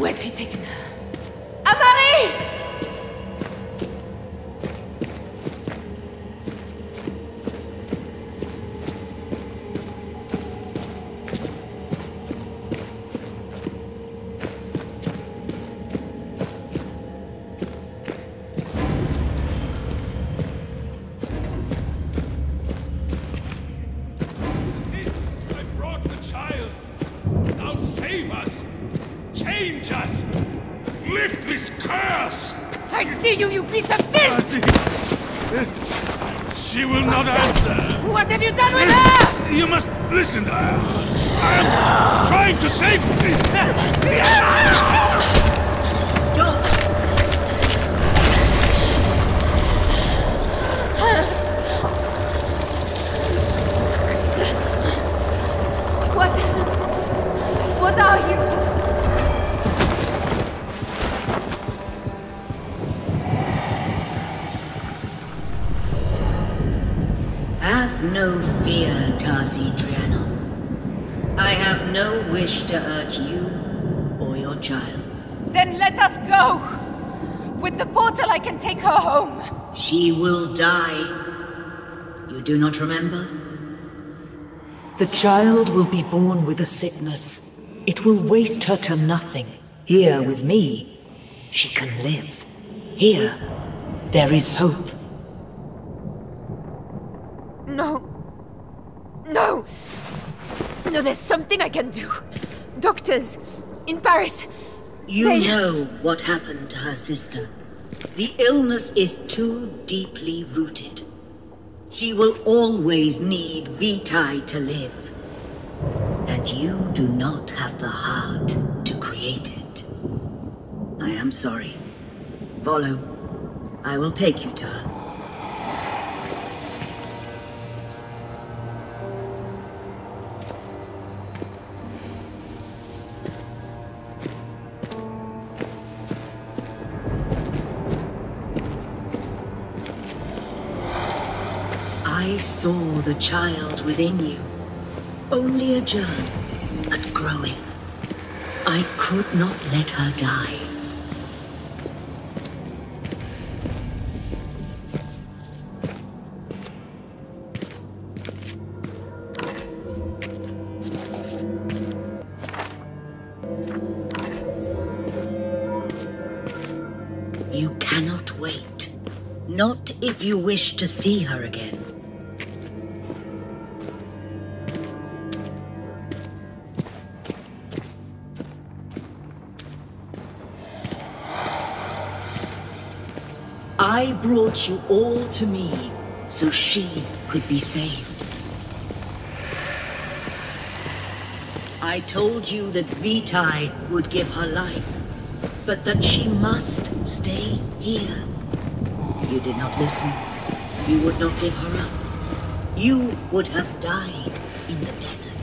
Where's he taken her? Amari! You, you piece of filth! She will not answer. What have you done with her? You must listen to her. I am trying to save you. have no wish to hurt you or your child. Then let us go! With the portal, I can take her home. She will die. You do not remember? The child will be born with a sickness. It will waste her to nothing. Here with me, she can live. Here, there is hope. No. No! No, there's something I can do. Doctors, in Paris. You They- know what happened to her sister. The illness is too deeply rooted. She will always need Vitae to live. And you do not have the heart to create it. I am sorry. Follow. I will take you to her. Saw the child within you. Only a germ, but growing. I could not let her die. You cannot wait. Not if you wish to see her again. Brought you all to me so she could be saved. I told you that Vitae would give her life, but that she must stay here. You did not listen. You would not give her up. You would have died in the desert.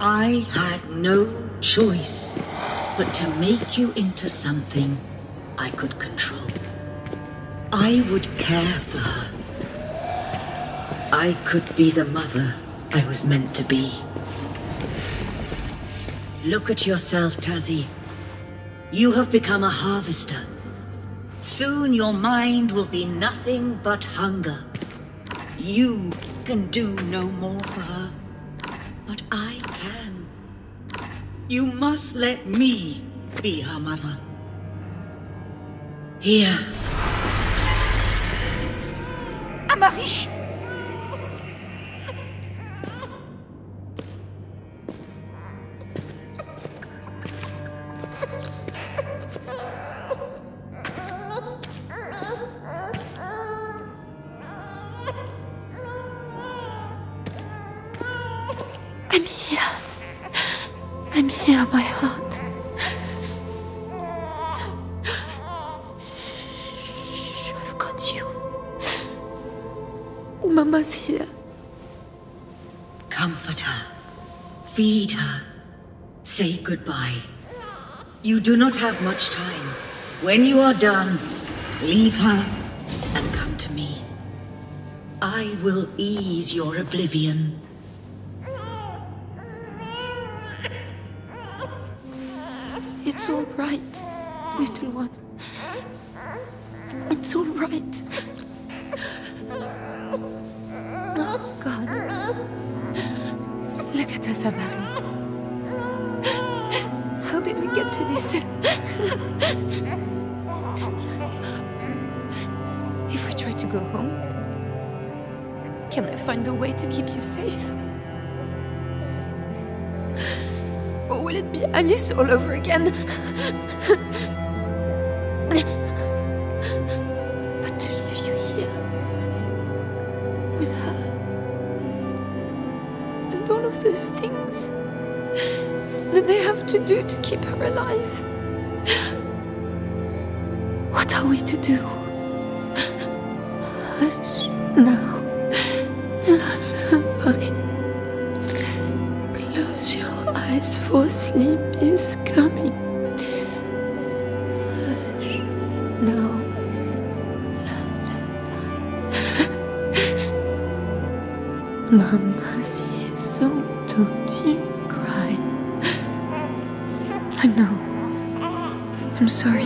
I had no choice but to make you into something I could control. I would care for her. I could be the mother I was meant to be. Look at yourself, Tasi. You have become a harvester. Soon your mind will be nothing but hunger. You can do no more for her, but I can. You must let me be her mother. Here, Amari! Here. comfort her. Feed her. Say goodbye. You do not have much time. When you are done, leave her and come to me. I will ease your oblivion. It's all right, little one. It's all right. How did we get to this? if we try to go home, can I find a way to keep you safe? Or will it be Alice all over again? Those things that they have to do to keep her alive. What are we to do? Hush now. Lullaby. Close your eyes, for sleep is coming. I know. I'm sorry.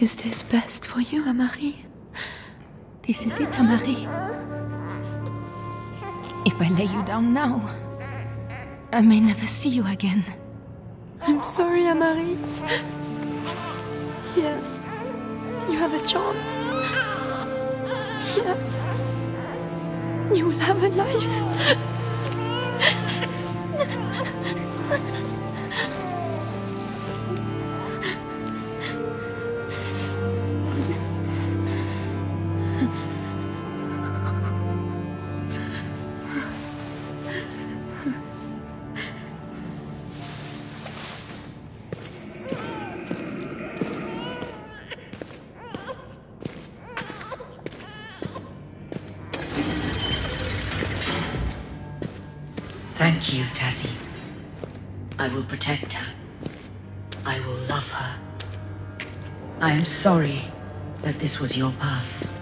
Is this best for you, Amari? This is it, Amari. If I lay you down now, I may never see you again. I'm sorry, Amari. Here, you have a chance. Here, you will have a life. Thank you, Tasi. I will protect her. I will love her. I am sorry that this was your path.